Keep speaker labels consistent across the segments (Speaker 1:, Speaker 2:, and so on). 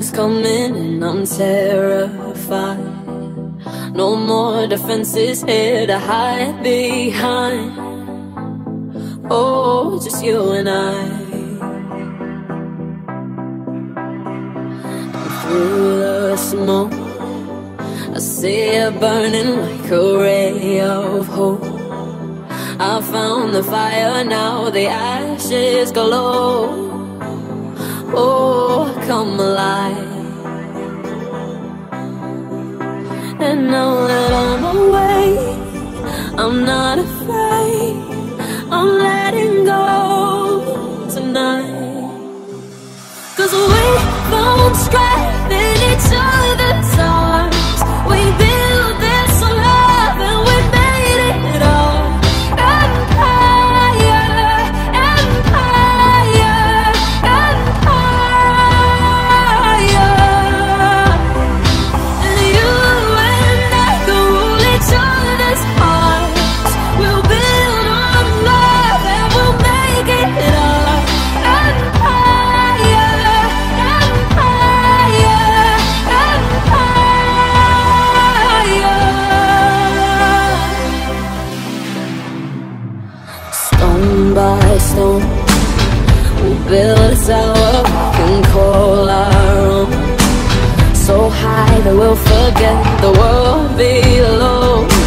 Speaker 1: is coming and I'm terrified. No more defenses here to hide behind. Oh, just you and I. through the smoke, I see it burning like a ray of hope. I found the fire, now the ashes glow. Oh, come alive. And now that I'm away, I'm not afraid. I'm letting go tonight. Cause we found strength Stone we'll build a tower we can call our own so high that we'll forget the world below.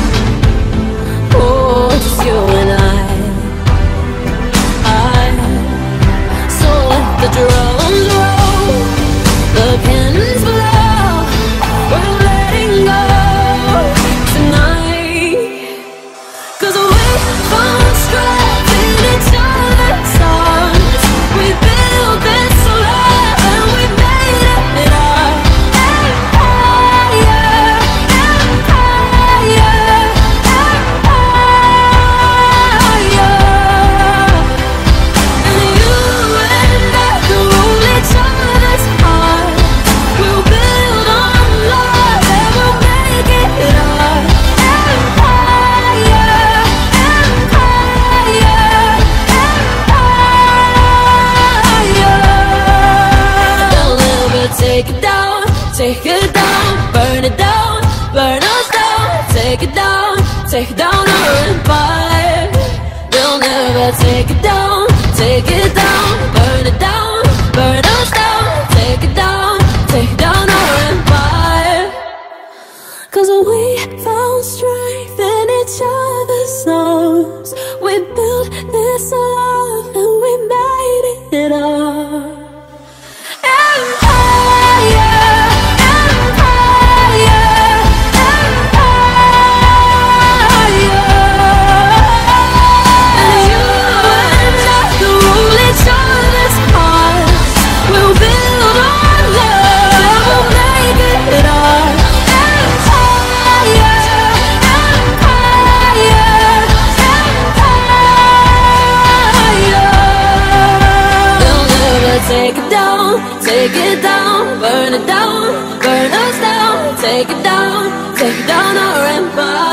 Speaker 1: Take it down, take it down, burn it down, burn us down, take it down, take it down our empire. They'll never take it down, take it down, burn it down, burn us down, take it down, take down our empire. Cause we found strength in each other's arms. We built this love take it down, take it down, burn it down, burn us down, take it down, take it down our empire.